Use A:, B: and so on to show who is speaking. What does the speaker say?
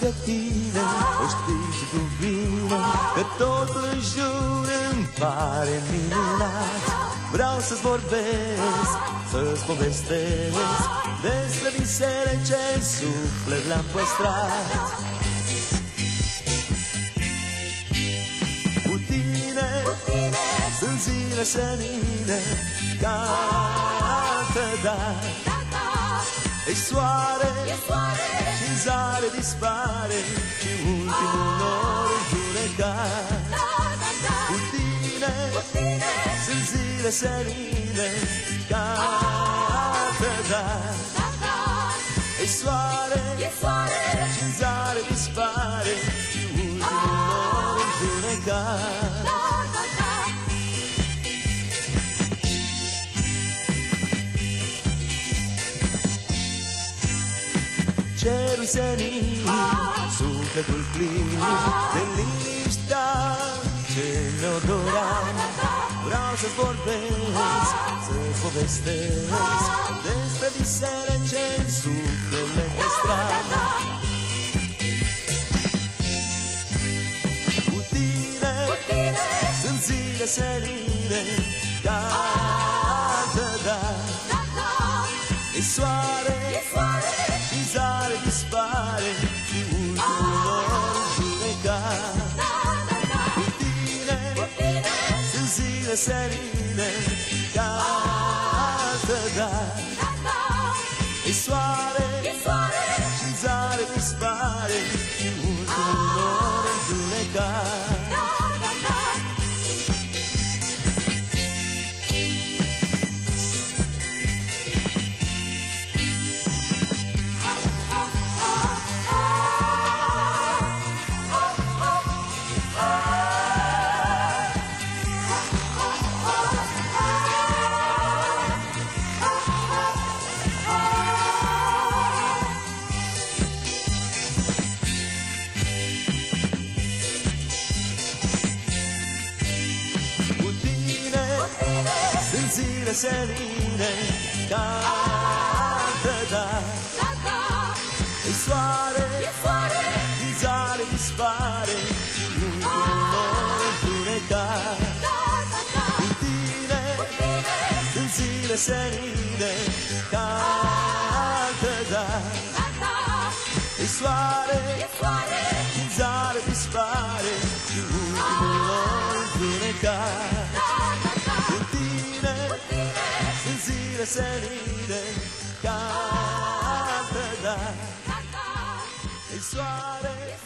A: de tine. O știi și tu bine Că totul în jur îmi pare minunat. Vreau să-ți vorbesc, să-ți povestesc Despre visele ce în suflet le-am păstrat. Cu tine, sunt zile senine Ca altădată Ești soare, și în zare dispare. Și ultimul nor întunecat Cu tine, sunt zile serine Ca altădată Ești soare, și în zare dispare. Și ultimul nor întunecat senin, sufletul plin de liniștea ce ne-o doream. Vreau să-ți vorbesc, să-ți povestesc despre visele ce în suflet le păstram. Cu tine, sunt zile serine ca altădată. E soare, și sunt sunt zile serine Ca altădată E soare din zare dispare Și ultimul nor întunecat Cu tine sunt zile serine Ca altădată E soare din zare dispare Și ultimul nor sunt zile serine Ca altădată E soare